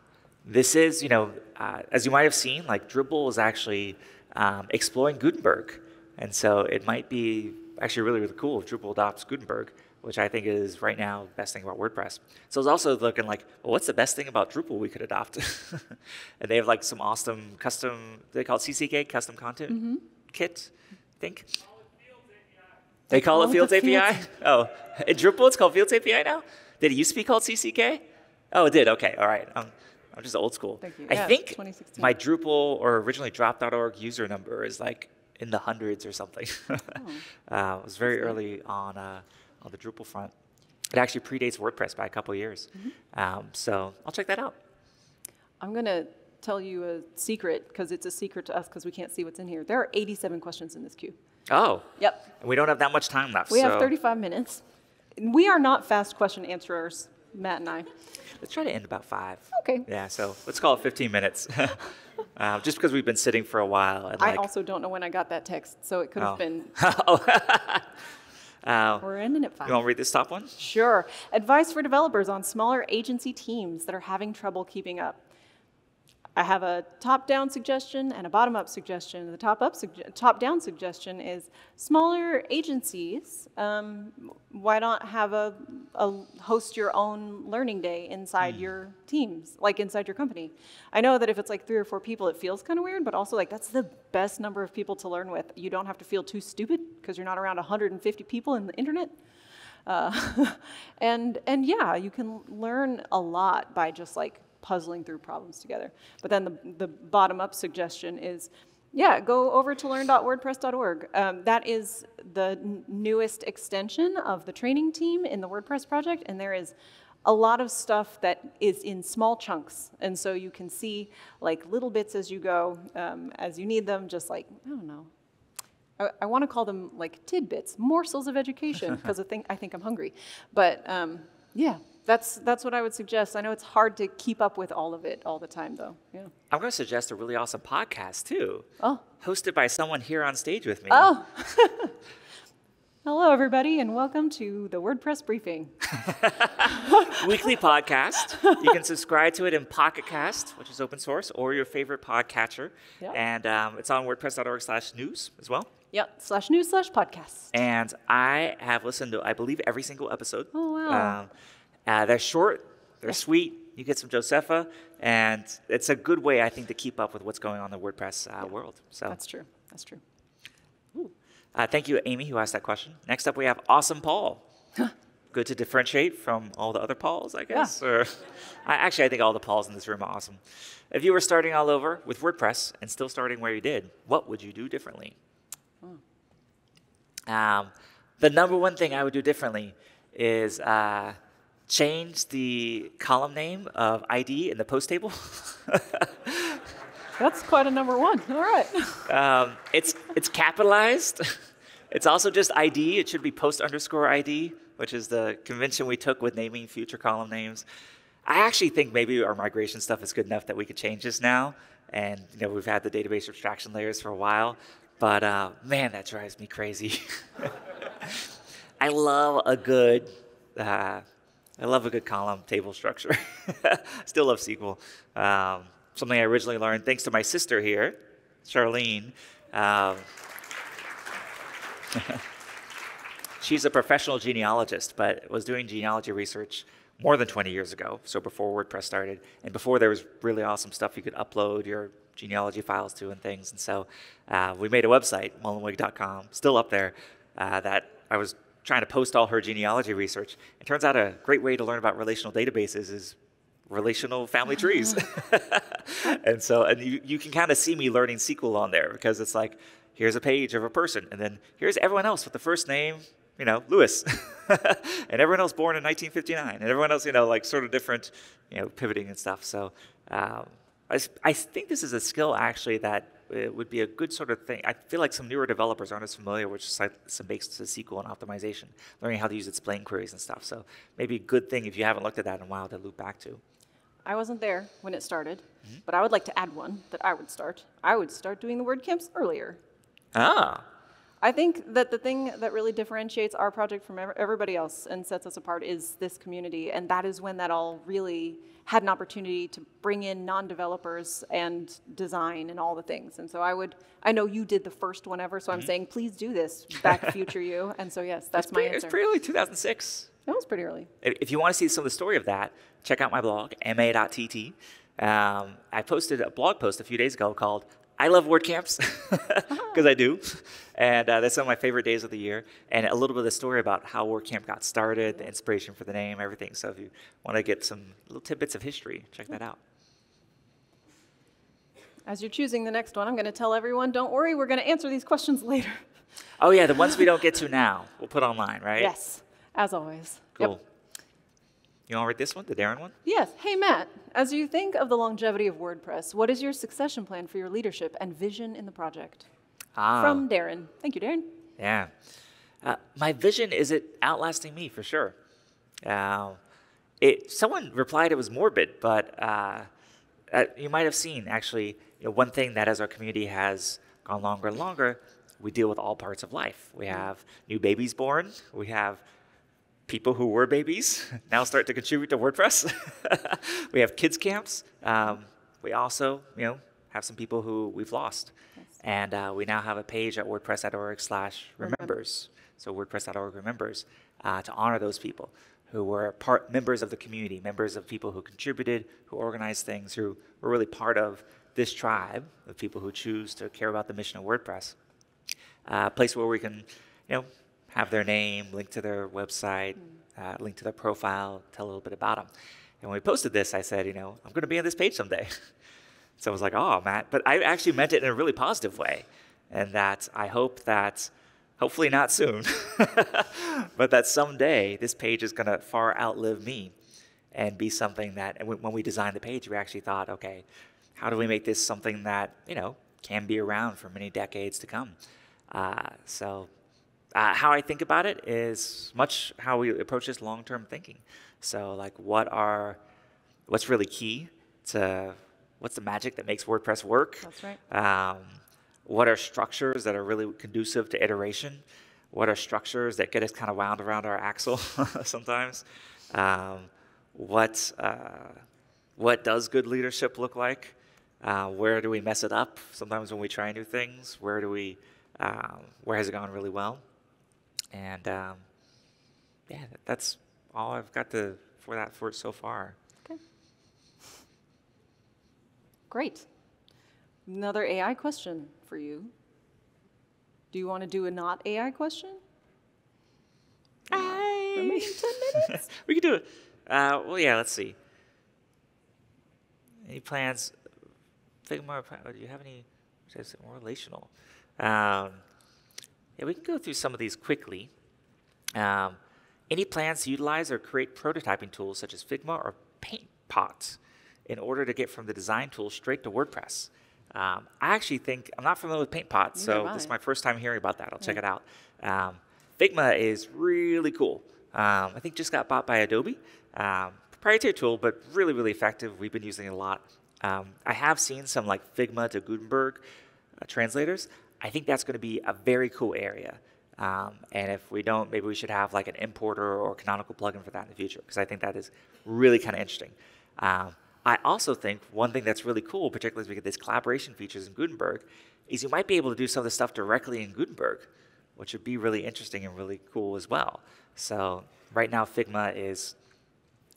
A: this is, you know, uh, as you might have seen, like Drupal is actually um, exploring Gutenberg. And so it might be actually really, really cool if Drupal adopts Gutenberg, which I think is right now the best thing about WordPress. So it's also looking like, well, what's the best thing about Drupal we could adopt? and they have like some awesome custom, they call it CCK, custom content kit, I think. They call
B: call
A: it
B: it
A: Fields API? Oh, in Drupal it's called Fields API now? Did it used to be called CCK? Oh, it did. Okay, all right. I'm, I'm just old school.
B: Thank you.
A: I
B: Yeah,
A: think
B: 2016.
A: my Drupal or originally drop.org user number is like in the hundreds or something.
B: Oh.
A: uh, it was very early on uh, on the Drupal front. It actually predates WordPress by a couple years.
B: Mm-hmm.
A: Um, so I'll check that out.
B: I'm going to tell you a secret because it's a secret to us because we can't see what's in here. There are 87 questions in this queue.
A: Oh,
B: Yep.
A: and we don't have that much time left.
B: We have 35 minutes. We are not fast question answerers, Matt and I.
A: Let's try to end about five.
B: Okay.
A: Yeah, so let's call it 15 minutes. uh, just because we've been sitting for a while. And
B: I
A: like,
B: also don't know when I got that text, so it could have
A: Oh.
B: been.
A: uh,
B: We're ending at five.
A: you want to read this top one?
B: Sure. Advice for developers on smaller agency teams that are having trouble keeping up. I have a top-down suggestion and a bottom-up suggestion. The top-up sugge- top-down suggestion is smaller agencies. Um, why not have a, a host your own learning day inside your teams, like inside your company? I know that if it's like three or four people, it feels kind of weird, but also like that's the best number of people to learn with. You don't have to feel too stupid because you're not around 150 people in the internet. Uh, and and yeah, you can learn a lot by just like puzzling through problems together. But then the, the bottom up suggestion is, yeah, go over to learn.wordpress.org. Um, that is the n- newest extension of the training team in the WordPress project, and there is a lot of stuff that is in small chunks. And so you can see like little bits as you go, um, as you need them, just like, I don't know, I, I want to call them like tidbits, morsels of education, because I think I think I'm hungry. But um, yeah, that's that's what I would suggest. I know it's hard to keep up with all of it all the time, though. Yeah.
A: I'm going to suggest a really awesome podcast too,
B: Oh.
A: hosted by someone here on stage with me.
B: Oh. Hello, everybody, and welcome to the WordPress briefing.
A: Weekly podcast. You can subscribe to it in Pocket Cast, which is open source, or your favorite podcatcher.
B: Yeah.
A: And um, it's on wordpress.org slash news as well.
B: Yep. Slash news slash podcast.
A: And I have listened to, I believe, every single episode.
B: Oh, wow.
A: Um, uh, they're short, they're sweet. You get some Josepha, and it's a good way, I think, to keep up with what's going on in the WordPress uh, world. So
B: That's true. That's true.
A: uh, thank you, Amy, who asked that question. Next up, we have Awesome Paul. Good to differentiate from all the other Pauls, I guess. Or, I, actually, I think all the Pauls in this room are awesome. If you were starting all over with WordPress and still starting where you did, what would you do differently? Um, the number one thing I would do differently is uh, change the column name of ID in the post table.
B: That's quite a number one. All right.
A: um, it's it's capitalized. It's also just ID. It should be post underscore ID, which is the convention we took with naming future column names. I actually think maybe our migration stuff is good enough that we could change this now. And you know we've had the database abstraction layers for a while, but uh, man, that drives me crazy. I love a good, uh, I love a good column table structure. Still love SQL. Um, something I originally learned thanks to my sister here, Charlene. Um, she's a professional genealogist, but was doing genealogy research more than 20 years ago, so before WordPress started, and before there was really awesome stuff you could upload your genealogy files to and things. And so uh, we made a website, mullenweg.com, still up there, uh, that I was trying to post all her genealogy research. It turns out a great way to learn about relational databases is relational family trees. and so, and you, you can kind of see me learning SQL on there because it's like, here's a page of a person, and then here's everyone else with the first name, you know, Lewis, and everyone else born in 1959, and everyone else, you know, like sort of different, you know, pivoting and stuff. So um, I, I think this is a skill actually that it would be a good sort of thing. I feel like some newer developers aren't as familiar with some basics of SQL and optimization, learning how to use explain queries and stuff. So maybe a good thing if you haven't looked at that in a while to loop back to.
B: I wasn't there when it started, but I would like to add one that I would start. I would start doing the WordCamps earlier.
A: Ah,
B: I think that the thing that really differentiates our project from everybody else and sets us apart is this community, and that is when that all really had an opportunity to bring in non-developers and design and all the things. And so I would, I know you did the first one ever, so I'm saying please do this, back future you. And so yes, that's my
A: pretty,
B: answer.
A: it's pretty early 2006.
B: that was pretty early.
A: If if you want to see some of the story of that, check out my blog, ma.tt. Um, I posted a blog post a few days ago called I Love WordCamps, because I do. And uh, that's one of my favorite days of the year. And a little bit of the story about how WordCamp got started, the inspiration for the name, everything. So if you want to get some little tidbits of history, check that out.
B: As you're choosing the next one, I'm going to tell everyone, don't worry, we're going to answer these questions later.
A: Oh, yeah, the ones we don't get to now, we'll put online, right?
B: Yes, as always. Yep.
A: You want to read this one, the Darren one?
B: Yes. Hey, Matt, as you think of the longevity of WordPress, what is your succession plan for your leadership and vision in the project?
A: Ah.
B: From Darren. Thank you, Darren.
A: Yeah. Uh, my vision is it outlasting me for sure. Uh, it, someone replied it was morbid, but uh, uh, you might have seen actually you know, one thing that as our community has gone longer and longer, we deal with all parts of life. We have new babies born. We have people who were babies now start to contribute to WordPress. we have kids camps. Um, we also, you know, have some people who we've lost.
B: Yes.
A: And uh, we now have a page at wordpress.org slash remembers. So wordpress.org remembers uh, to honor those people who were part members of the community, members of people who contributed, who organized things, who were really part of this tribe of people who choose to care about the mission of WordPress. Uh, a place where we can, you know, have their name, link to their website, uh, link to their profile, tell a little bit about them. And when we posted this, I said, you know, I'm going to be on this page someday. so I was like, oh, Matt. But I actually meant it in a really positive way. And that I hope that, hopefully not soon, but that someday this page is going to far outlive me and be something that, when we designed the page, we actually thought, okay, how do we make this something that, you know, can be around for many decades to come? Uh, so uh, how I think about it is much how we approach this long-term thinking. So like what are, what's really key to, what's the magic that makes WordPress work?
B: That's right.
A: Um, what are structures that are really conducive to iteration? What are structures that get us kind of wound around our axle sometimes? Um, what, uh, what does good leadership look like? Uh, where do we mess it up? Sometimes when we try new things, where do we, um, where has it gone really well? And um, yeah, that's all I've got to for that for so far.
B: Okay. Great. Another AI question for you. Do you want to do a not AI question? I... Remaining 10 minutes?
A: we could do it. Uh, well, yeah, let's see. Any plans? Figma, do you have any? More relational. Um, yeah, we can go through some of these quickly. Um, any plans to utilize or create prototyping tools such as Figma or Penpot in order to get from the design tool straight to WordPress? Um, I actually think, I'm not familiar with Penpot, so this is my first time hearing about that. I'll yeah. check it out. Um, Figma is really cool. Um, I think just got bought by Adobe. Um, proprietary tool, but really, really effective. We've been using it a lot. Um, I have seen some like Figma to Gutenberg uh, translators. I think that's going to be a very cool area. Um, and if we don't, maybe we should have like an importer or canonical plugin for that in the future, because I think that is really kind of interesting. Um, I also think one thing that's really cool, particularly as we get these collaboration features in Gutenberg, is you might be able to do some of the stuff directly in Gutenberg, which would be really interesting and really cool as well. So right now, Figma is,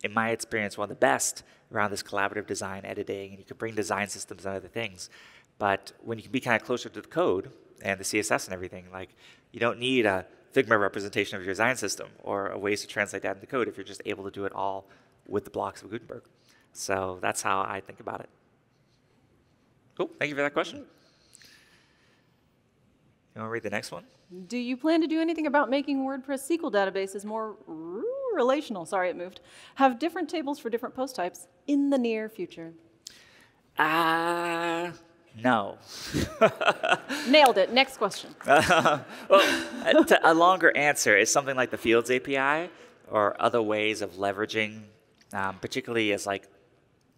A: in my experience, one of the best around this collaborative design editing, and you can bring design systems and other things. But when you can be kind of closer to the code and the CSS and everything, like you don't need a Figma representation of your design system or a ways to translate that into code if you're just able to do it all with the blocks of Gutenberg. So that's how I think about it. Cool. Thank you for that question. You want to read the next one?
B: Do you plan to do anything about making WordPress SQL databases more relational? Sorry, it moved. Have different tables for different post types in the near future?
A: Uh, no.
B: Nailed it. Next question.
A: Uh, well, a longer answer is something like the Fields API or other ways of leveraging, um, particularly as like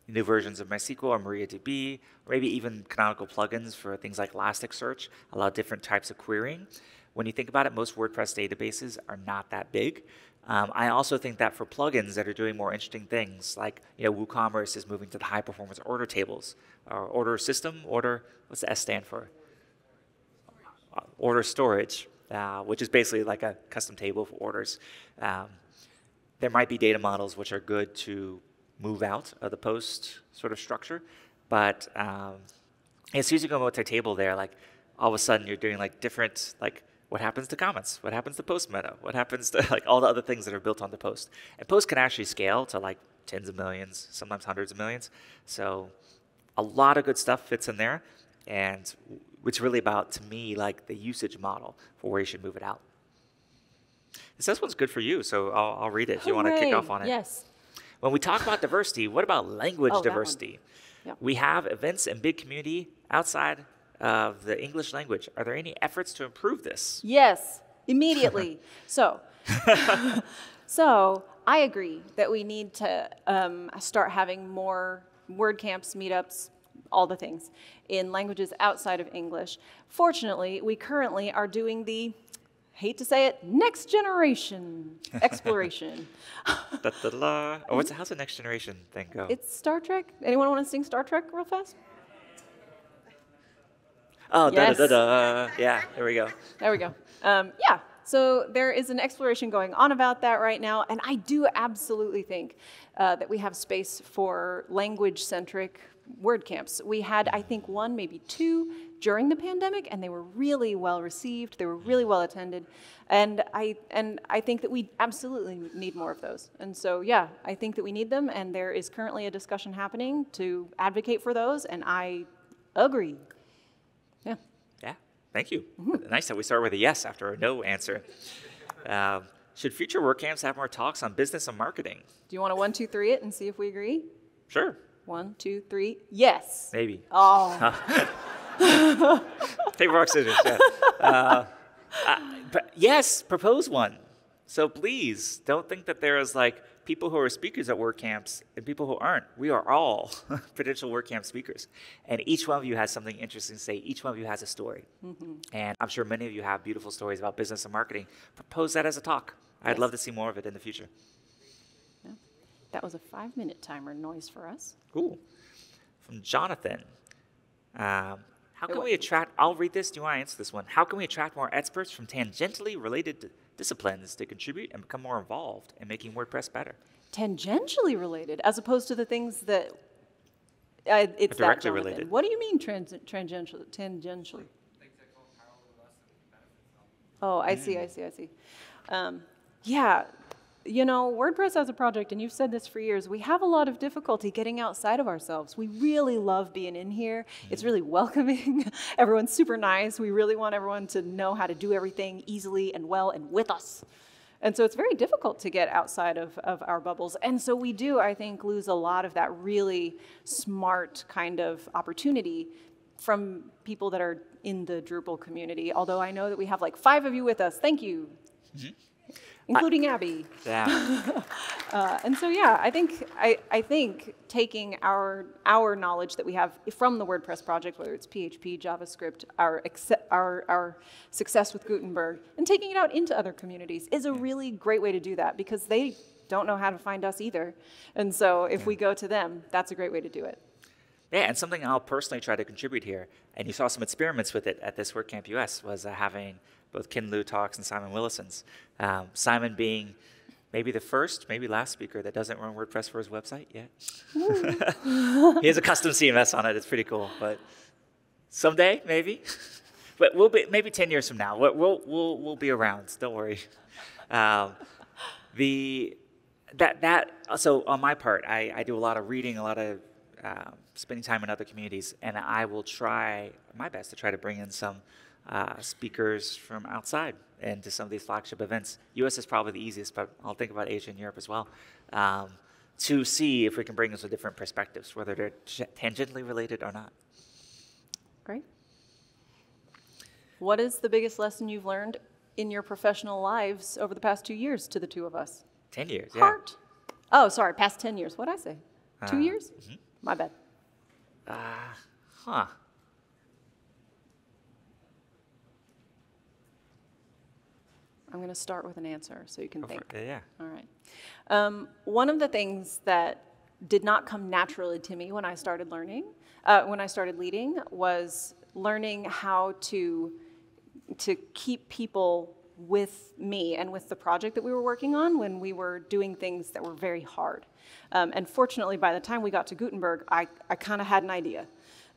A: new versions of MySQL or MariaDB, or maybe even canonical plugins for things like Elasticsearch, allow different types of querying. When you think about it, most WordPress databases are not that big. Um, I also think that for plugins that are doing more interesting things, like you know, WooCommerce is moving to the high performance order tables, or order system, order, what's the S stand for? Order storage, uh, which is basically like a custom table for orders. Um, there might be data models which are good to move out of the post sort of structure, but um, as soon as you go multi-table there, like all of a sudden you're doing like different like what happens to comments? What happens to post meta? What happens to like all the other things that are built on the post? And post can actually scale to like tens of millions, sometimes hundreds of millions. So a lot of good stuff fits in there. And it's really about, to me, like the usage model for where you should move it out. This one's good for you, so I'll, I'll read it if Hooray. you want to kick off on it.
B: Yes.
A: When we talk about diversity, what about language oh, diversity? Yep. We have events and big community outside of the English language. Are there any efforts to improve this?
B: Yes, immediately. so, so I agree that we need to um, start having more WordCamps, meetups, all the things in languages outside of English. Fortunately, we currently are doing the hate to say it, next generation exploration.
A: Da, da, da. Oh, what's how's the next generation thing go?
B: it's Star Trek. Anyone want to sing Star Trek real fast?
A: Oh,
B: Yes.
A: da, da, da, da. Yeah, there we go.
B: There we go. Um, yeah. So there is an exploration going on about that right now, and I do absolutely think uh, that we have space for language-centric WordCamps. We had, I think, one, maybe two during the pandemic, and they were really well received. They were really well attended, and I and I think that we absolutely need more of those. And so, yeah, I think that we need them, and there is currently a discussion happening to advocate for those, and I agree.
A: Thank you. Nice that we start with a yes after a no answer. Um, should future WordCamps have more talks on business and marketing?
B: Do you want to one, two, three it and see if we agree?
A: Sure,
B: One, two, three. Yes.
A: maybe.
B: Oh,
A: Paper, rock, scissors. Yeah. Uh, uh, but yes, propose one. So please don't think that there is like people who are speakers at WordCamps and people who aren't. We are all potential WordCamp speakers, and each one of you has something interesting to say. Each one of you has a story, and I'm sure many of you have beautiful stories about business and marketing. Propose that as a talk. I'd love to see more of it in the future.
B: that was a five-minute timer noise for us.
A: Cool. From Jonathan. Um, how can we attract? I'll read this. Do you want to answer this one? How can we attract more experts from tangentially related disciplines to contribute and become more involved in making WordPress better?
B: Tangentially related, as opposed to the things that uh, it's that,
A: Directly
B: Jonathan.
A: related.
B: What do you mean trans- tangential? Tangentially. Oh, I see, I see, I see. Um, yeah, you know, WordPress as a project, and you've said this for years, we have a lot of difficulty getting outside of ourselves. We really love being in here. It's mm-hmm. really welcoming. Everyone's super nice. We really want everyone to know how to do everything easily and well and with us. And so it's very difficult to get outside of, of our bubbles. And so we do, I think, lose a lot of that really smart kind of opportunity from people that are in the Drupal community. Although I know that we have like five of you with us. Thank you. Mm-hmm. Including Abby.
A: Yeah.
B: Uh, and so yeah, I think I, I think taking our our knowledge that we have from the WordPress project, whether it's PHP, JavaScript, our our our success with Gutenberg, and taking it out into other communities is a really great way to do that because they don't know how to find us either. And so if we go to them, that's a great way to do it.
A: yeah, and something I'll personally try to contribute here, and you saw some experiments with it at this WordCamp US, was uh, having both Ken Liu talks and Simon Willison's. Um, Simon being maybe the first, maybe last speaker that doesn't run WordPress for his website yet. he has a custom CMS on it. It's pretty cool, but someday maybe. but we'll be maybe ten years from now. We'll we'll we'll, we'll be around. Don't worry. Um, the that that so on my part, I, I do a lot of reading, a lot of um, spending time in other communities, and I will try my best to try to bring in some uh, speakers from outside into some of these flagship events. U.S. is probably the easiest, but I'll think about Asia and Europe as well. Um, to see if we can bring in some different perspectives, whether they're tangentially related or not.
B: Great. What is the biggest lesson you've learned in your professional lives over the past two years to the two of us?
A: Ten years, yeah.
B: Heart. Oh, sorry, past 10 years. What'd I say? Two
A: Uh,
B: years? My bad.
A: Uh, huh.
B: I'm going to start with an answer so you can
A: Go
B: think.
A: it. Yeah.
B: All right. Um, one of the things that did not come naturally to me when I started learning, uh, when I started leading, was learning how to to keep people with me and with the project that we were working on when we were doing things that were very hard. Um, and fortunately, by the time we got to Gutenberg, I, I kind of had an idea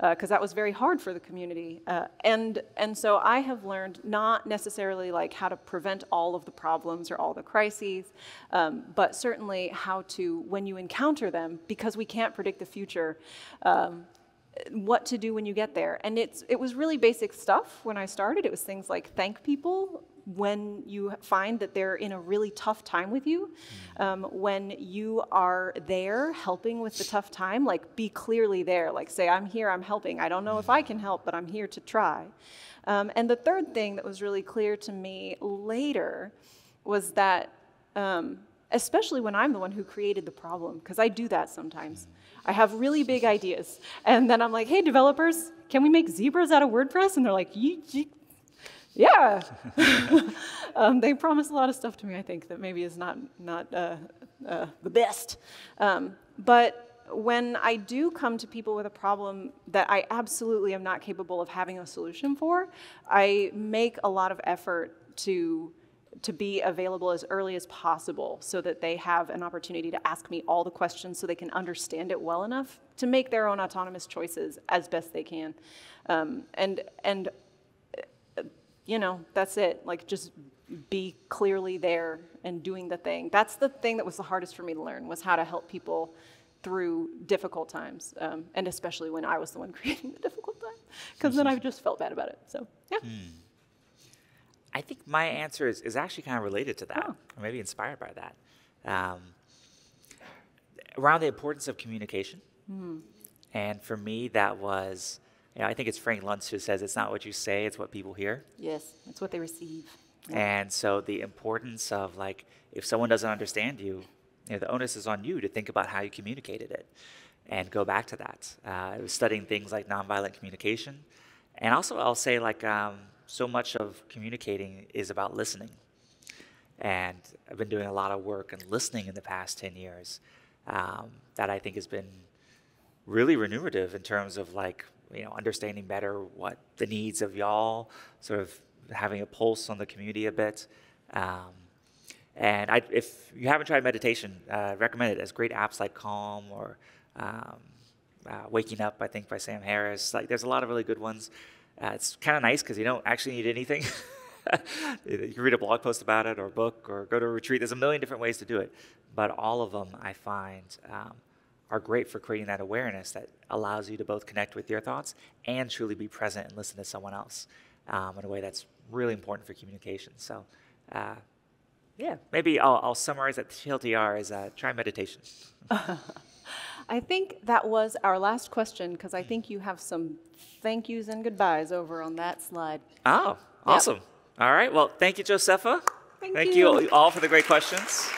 B: because that was very hard for the community. Uh, and, and so I have learned not necessarily like how to prevent all of the problems or all the crises, um, but certainly how to, when you encounter them, because we can't predict the future, um, what to do when you get there. And it's, it was really basic stuff when I started. It was things like thank people when you find that they're in a really tough time with you. Um, when you are there helping with the tough time, like be clearly there. Like say, I'm here, I'm helping. I don't know if I can help, but I'm here to try. Um, and the third thing that was really clear to me later was that um, especially when I'm the one who created the problem, because I do that sometimes. I have really big ideas, and then I'm like, hey, developers, can we make zebras out of WordPress? And they're like, "Ye- ye- Yeah. um, they promise a lot of stuff to me, I think, that maybe is not, not uh, uh, the best. Um, but when I do come to people with a problem that I absolutely am not capable of having a solution for, I make a lot of effort to to be available as early as possible so that they have an opportunity to ask me all the questions so they can understand it well enough to make their own autonomous choices as best they can. Um, and, and, you know, that's it. Like, just be clearly there and doing the thing. That's the thing that was the hardest for me to learn was how to help people through difficult times, um, and especially when I was the one creating the difficult time, because then I just felt bad about it. So, yeah. Mm.
A: I think my answer is, is actually kind of related to that, oh. or maybe inspired by that. Um, around the importance of communication. Mm. And for me, that was, you know, I think it's Frank Luntz who says it's not what you say, it's what people hear.
B: Yes, it's what they receive.
A: Yeah. And so the importance of like, if someone doesn't understand you, you know, the onus is on you to think about how you communicated it and go back to that. Uh, I was studying things like nonviolent communication. And also, I'll say, like, um, so much of communicating is about listening. And I've been doing a lot of work and listening in the past 10 years um, that I think has been really remunerative in terms of like, you know, understanding better what the needs of y'all, sort of having a pulse on the community a bit. Um, and I, if you haven't tried meditation, uh, recommend it. As great apps like Calm or um, uh, Waking Up, I think by Sam Harris. Like, there's a lot of really good ones. Uh, it's kind of nice because you don't actually need anything. you can read a blog post about it or a book or go to a retreat. There's a million different ways to do it. But all of them, I find, um, are great for creating that awareness that allows you to both connect with your thoughts and truly be present and listen to someone else um, in a way that's really important for communication. So, uh, yeah, maybe I'll, I'll summarize that TLDR as uh, try meditation.
B: I think that was our last question because I think you have some thank yous and goodbyes over on that slide.
A: Oh, awesome. Yep. All right. Well, thank you, Josepha.
B: Thank,
A: thank
B: you.
A: you all for the great questions.